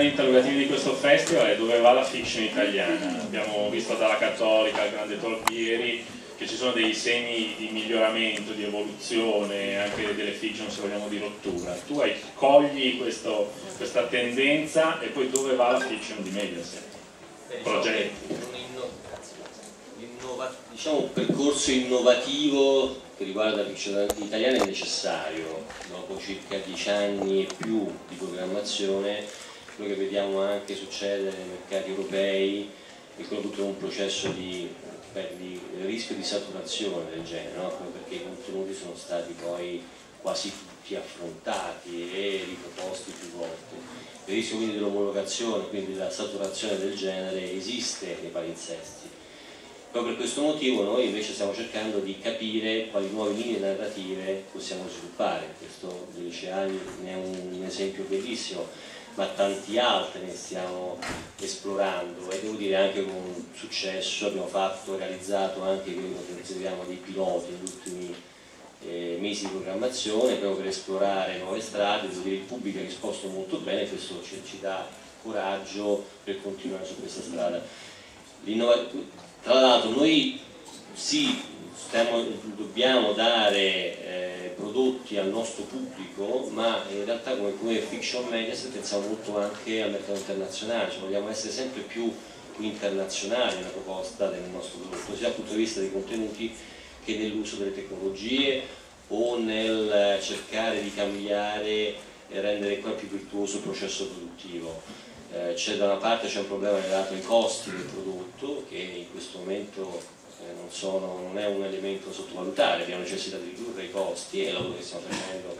grandi interrogativi di questo festival è dove va la fiction italiana. Abbiamo visto dalla Cattolica al Grande Torbieri che ci sono dei segni di miglioramento, di evoluzione, anche delle fiction se vogliamo di rottura. Tu hai, cogli questo, questa tendenza e poi dove va la fiction di Mediaset? Progetti. Diciamo un percorso innovativo che riguarda la fiction italiana è necessario, dopo circa dieci anni e più di programmazione, quello che vediamo anche succedere nei mercati europei è tutto un processo di, di rischio di saturazione del genere, no? perché i contenuti sono stati poi quasi tutti affrontati e riproposti più volte. Il rischio quindi dell'omologazione, quindi della saturazione del genere esiste nei palinsesti Proprio per questo motivo noi invece stiamo cercando di capire quali nuove linee narrative possiamo sviluppare. Questo dei liceali ne è un esempio bellissimo, ma tanti altri ne stiamo esplorando. E devo dire anche con successo abbiamo fatto, realizzato anche quello che consideriamo dei piloti negli ultimi eh, mesi di programmazione proprio per esplorare nuove strade, devo dire il pubblico ha risposto molto bene, questo ci, ci dà coraggio per continuare su questa strada. Tra l'altro noi sì, stiamo, dobbiamo dare eh, prodotti al nostro pubblico, ma in realtà come, come fiction media pensiamo molto anche al mercato internazionale, cioè vogliamo essere sempre più, internazionali nella proposta del nostro prodotto, sia dal punto di vista dei contenuti che nell'uso delle tecnologie o nel cercare di cambiare e rendere ancora più virtuoso il processo produttivo. Eh, da una parte c'è un problema legato ai costi del prodotto che in questo momento eh, non, sono, non, è un elemento sottovalutare, abbiamo necessità di ridurre i costi e il lavoro che stiamo facendo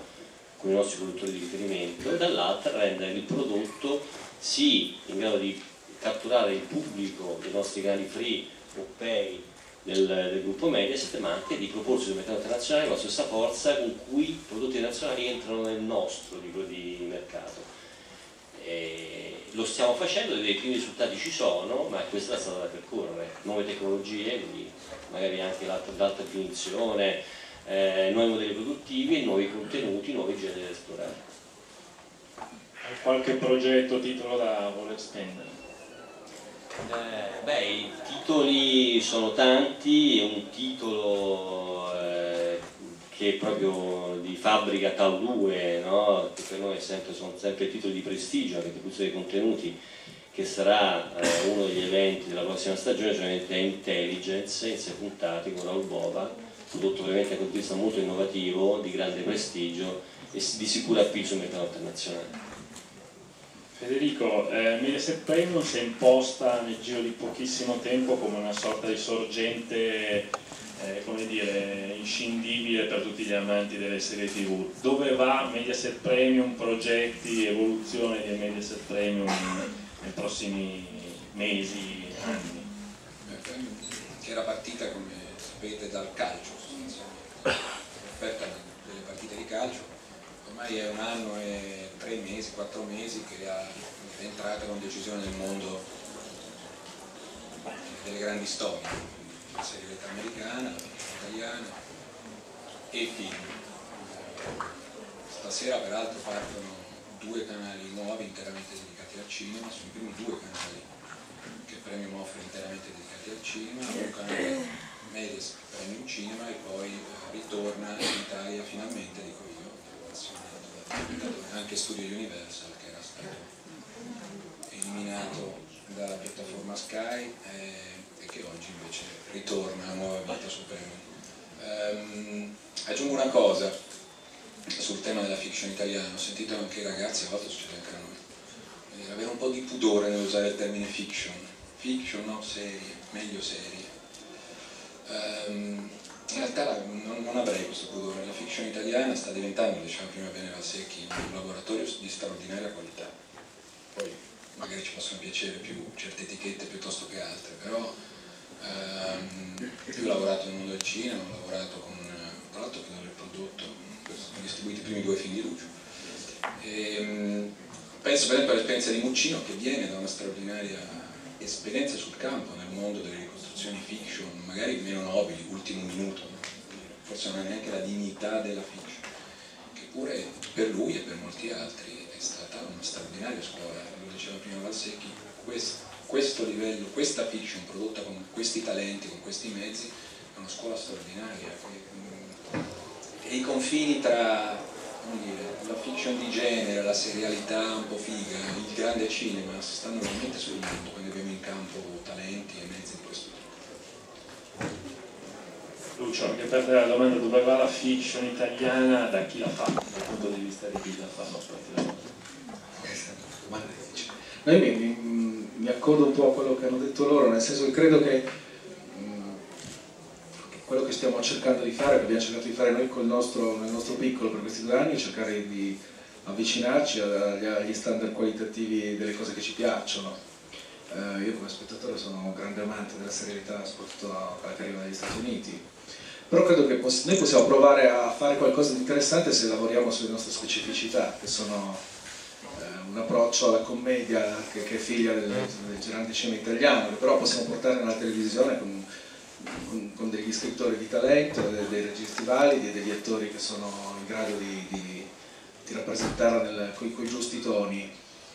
con i nostri produttori di riferimento e dall'altra rendere il prodotto sì in grado di catturare il pubblico dei nostri canali free o pay del, del, gruppo Mediaset ma anche di proporsi sul mercato internazionale con la stessa forza con cui i prodotti nazionali entrano nel nostro tipo di mercato. Lo stiamo facendo, i primi risultati ci sono, ma questa è la strada da percorrere, nuove tecnologie, quindi magari anche l'alta definizione, eh, nuovi modelli produttivi, nuovi contenuti, nuovi generi da esplorare. Hai qualche progetto, titolo da voler spendere? Eh, beh, i titoli sono tanti, un titolo eh, che proprio fabbrica Tau 2, no? che per noi sempre, sono sempre titoli di prestigio, anche per dei contenuti, che sarà eh, uno degli eventi della prossima stagione, cioè è Intelligence, in sei puntate con Raul Bova, prodotto veramente da un punto di molto innovativo, di grande prestigio e di sicuro appiglio sul mercato internazionale. Federico, eh, Mediaset Premium si è imposta nel giro di pochissimo tempo come una sorta di sorgente eh, come dire, inscindibile per tutti gli amanti delle serie tv. Dove va Mediaset Premium, progetti, evoluzione di Mediaset Premium nei prossimi mesi, anni? Che era partita, come sapete, dal calcio sostanzialmente, offerta delle partite di calcio, ormai è un anno e tre mesi, quattro mesi che è entrata con decisione nel mondo delle grandi storie la serie americana, la italiana e film. Stasera peraltro partono due canali nuovi interamente dedicati al cinema, sono i primi due canali che Premium offre interamente dedicati al cinema, un canale Medias Premium Cinema e poi eh, ritorna in Italia finalmente, dico io, anche Studio Universal che era stato eliminato dalla piattaforma Sky. Eh, che oggi invece ritorna a nuova vita su Premium. Um, aggiungo una cosa sul tema della fiction italiana, ho sentito anche i ragazzi, a volte succede anche a noi, eh, avere un po' di pudore nell'usare il termine fiction, fiction no, serie, meglio serie. Um, in realtà non, non, avrei questo pudore, la fiction italiana sta diventando, diciamo prima bene la Secchi, un laboratorio di straordinaria qualità. Poi magari ci possono piacere più certe etichette piuttosto che altre, però Io ho lavorato nel mondo del cinema, ho lavorato con, tra l'altro che ho prodotto, ho distribuito i primi due film di Lucio. E, um, penso per esempio all'esperienza di Muccino che viene da una straordinaria esperienza sul campo nel mondo delle ricostruzioni fiction, magari meno nobili, ultimo minuto, forse non ha neanche la dignità della fiction, che pure per lui e per molti altri è stata una straordinaria scuola, lo diceva prima Valsecchi, questo, questo livello, questa fiction prodotta con questi talenti, con questi mezzi, è una scuola straordinaria. E i confini tra dire, la fiction di genere, la serialità un po' figa, il grande cinema, si stanno veramente sfruttando quando abbiamo in campo talenti e mezzi di questo tipo. Lucio, anche per te la domanda dove va la fiction italiana, da chi la fa, dal punto di vista di chi la fa, No, io mi, mi, mi, accodo un po' a quello che hanno detto loro, nel senso che credo che quello che stiamo cercando di fare, che abbiamo cercato di fare noi nostro, nel nostro piccolo per questi due anni, è cercare di avvicinarci agli, agli standard qualitativi delle cose che ci piacciono. Eh, io come spettatore sono un grande amante della serialità, soprattutto quella che arriva dagli Stati Uniti, però credo che poss noi possiamo provare a fare qualcosa di interessante se lavoriamo sulle nostre specificità, che sono un approccio alla commedia che, che è figlia del, del grande cinema italiano, che però possiamo portare nella televisione con con, con, degli scrittori di talento, dei, dei registi validi e degli attori che sono in grado di, di, di rappresentarla con i giusti toni.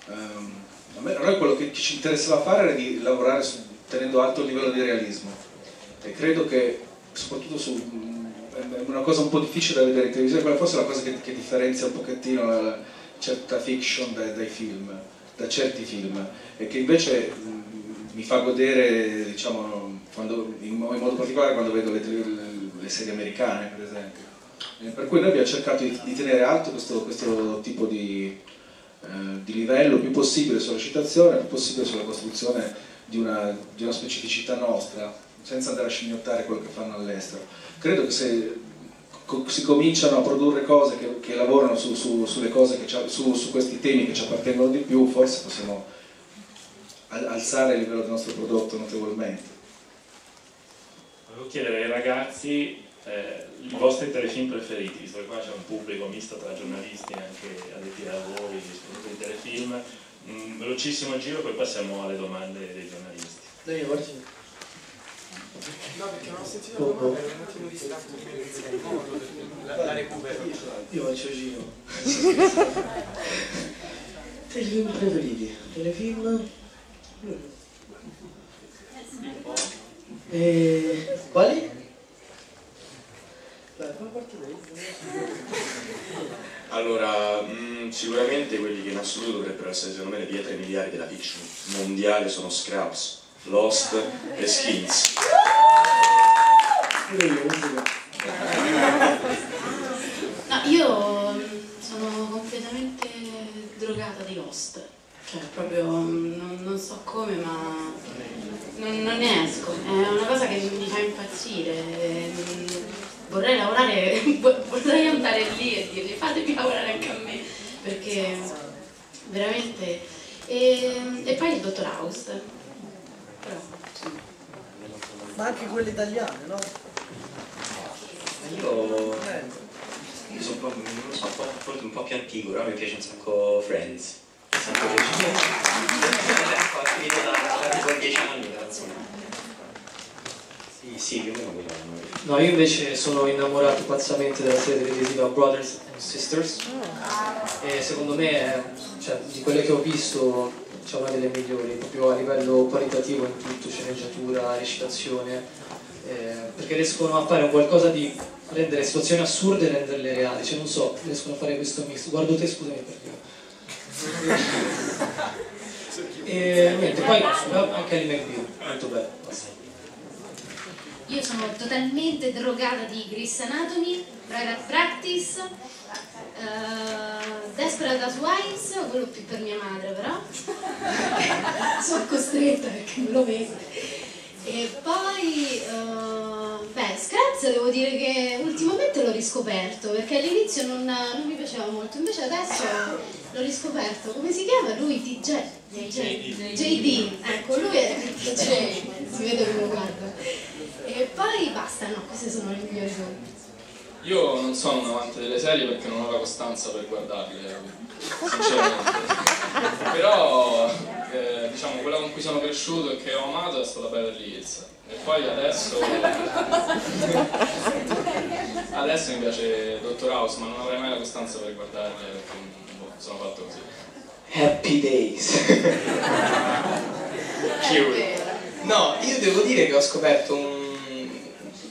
Um, a, me, a noi quello che ci interessava fare era di lavorare su, tenendo alto il livello di realismo e credo che soprattutto su è una cosa un po' difficile da vedere in televisione, quella forse è la cosa che, che differenzia un pochettino la, certa fiction dai, dai, film, da certi film, e che invece mh, mi fa godere, diciamo, quando, in, modo particolare quando vedo le, le, serie americane per esempio. Eh, per cui noi abbiamo cercato di, di tenere alto questo, questo tipo di, eh, di, livello più possibile sulla citazione, più possibile sulla costruzione di una, di una specificità nostra, senza andare a scimmiottare quello che fanno all'estero. Credo che se si cominciano a produrre cose che, che lavorano su, su, sulle cose che su, su questi temi che ci appartengono di più, forse possiamo alzare il livello del nostro prodotto notevolmente. Volevo chiedere ai ragazzi eh, i vostri telefilm preferiti, visto che qua c'è un pubblico misto tra giornalisti e anche addetti ai lavori, di telefilm. Un velocissimo giro, poi passiamo alle domande dei giornalisti. Oggi? No, perché non ho sentito la domanda, ero un attimo distratto prima di la, recupero. Io faccio giro. telefilm preferiti? Telefilm? E... Quali? Allora, mh, mm, sicuramente quelli che in assoluto dovrebbero essere secondo me le pietre miliari della fiction mondiale sono Scraps, Lost e Skins. No, io sono completamente drogata di Lost, cioè proprio mm, non, non so come ma non, non, ne esco, è una cosa che mi fa impazzire. Vorrei lavorare, vorrei andare lì e dirgli fatemi lavorare anche a me, perché veramente... E, e poi il dottor House. Però, Ma anche quelle italiane, no? Io, io sono un po', so, un po', un po' più antico, però mi piace un sacco Friends. Un sacco Ho finito da tipo 10 anni, insomma. Sì, sì, più o meno quello. No, io invece sono innamorato pazzamente della serie televisiva Brothers and Sisters e secondo me cioè, di quelle che ho visto c'è una delle migliori, proprio a livello qualitativo in tutto, sceneggiatura, recitazione, eh, perché riescono a fare qualcosa di rendere situazioni assurde e renderle reali, cioè non so, riescono a fare questo mix. Guardo te, scusami perché... e niente, poi anche Kelly McBeal, molto bello. Io sono totalmente drogata di Grey's Anatomy, Private Practice, uh, Desperate Housewives, quello più per mia madre però, sono costretta perché me lo mette. E poi, uh, Scraps devo dire che ultimamente l'ho riscoperto perché all'inizio non, non, mi piaceva molto, invece adesso l'ho riscoperto. Come si chiama lui? DJ? JD. JD, ecco, lui è DJ, si vede come lo guarda. E poi basta, no, queste sono le migliori. Io non sono un amante delle serie perché non ho la costanza per guardarle, sinceramente. Però cui sono cresciuto e che ho amato è stata Beverly Hills. E poi adesso adesso mi piace Dottor House, ma non avrei mai la costanza per guardarle perché boh, sono fatto così. Happy Days. Cute. No, io devo dire che ho scoperto un...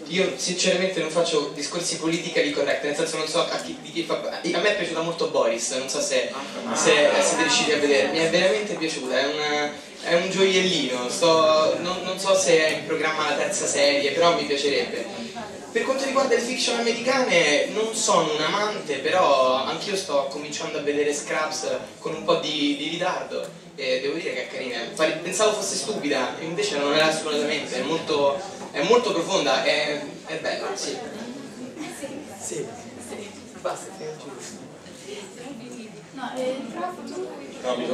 Io sinceramente non faccio discorsi politically correct, nel senso non so a chi, di chi fa... A me è piaciuta molto Boris, non so se, se siete riusciti a vedere, mi è veramente piaciuta, è, una, è un gioiellino, sto, non, non so se è in programma la terza serie, però mi piacerebbe. Per quanto riguarda le fiction americane, non sono un amante, però anch'io sto cominciando a vedere Scraps con un po' di, di ritardo e devo dire che è carina. Pensavo fosse stupida, invece non era assolutamente, è molto, è molto profonda, è, è bella, sì. Sì, basta, No, eh, No, mi